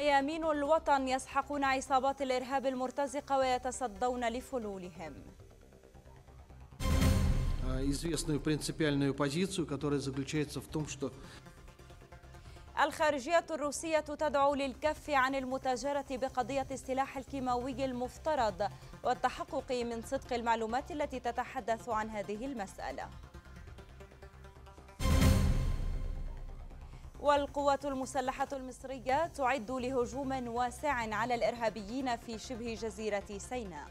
يمين الوطن يسحقون عصابات الإرهاب المرتزقة ويتصدون لفلولهم известную принципиальную позицию, которая заключается в том, что الخارجية الروسية تدعو للكف عن المتاجرة بقضية السلاح الكيماوي المفترض والتحقق من صدق المعلومات التي تتحدث عن هذه المسألة والقوات المسلحة المصرية تعد لهجوم واسع على الإرهابيين في شبه جزيرة سيناء.